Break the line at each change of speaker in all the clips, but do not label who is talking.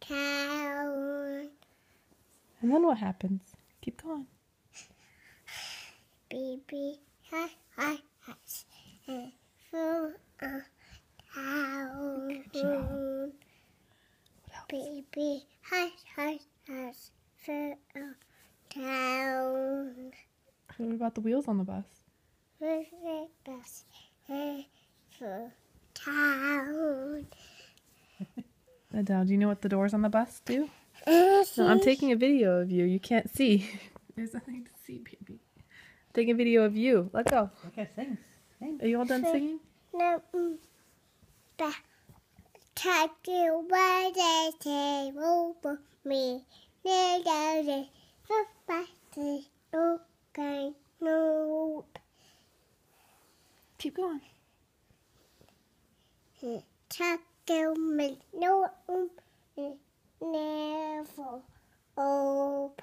Town.
And then what happens? Keep going.
Baby, hi, hi, hi. Food on town.
job.
Baby, hi, hi, hi. Food on town.
What about the wheels on the bus?
Bus. And food town.
Adelle, do you know what the doors on the bus do? No, I'm taking a video of you. You can't see. There's nothing to see, baby. Taking a video of you. Let go.
Okay, sing. Sing.
Are you all done singing?
No, ba, you where they say over me. They go they. Okay, no.
Keep going.
Me no um never up.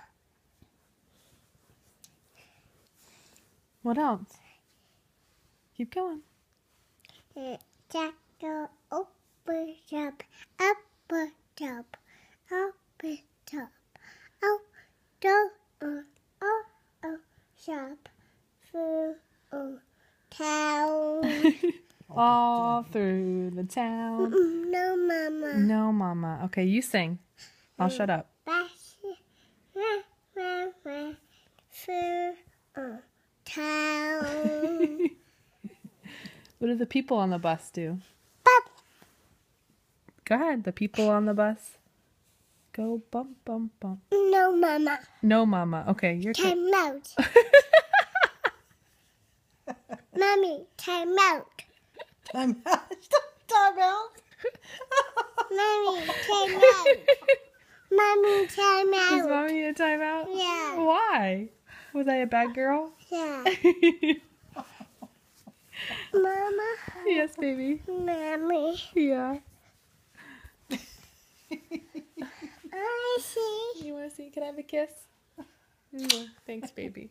What else? Keep going.
Take you up up top, up top, up top, oh oh shop, oh town.
All through the town.
no, mama.
No, mama. Okay, you sing. I'll shut up.
Town.
What do the people on the bus do?
Bop.
Go ahead. The people on the bus. Go bump, bump, bump.
No, mama.
No, mama. Okay, you're. T-
Time out. Mommy, time out.
Time out. Time out.
Mommy, time out. Mommy, time
Is
out.
mommy a timeout?
Yeah.
Why? Was I a bad girl?
Yeah. Mama,
yes, baby.
mommy,
Yeah.
I see.
You want to see? Can I have a kiss? Yeah. Mm, thanks, baby.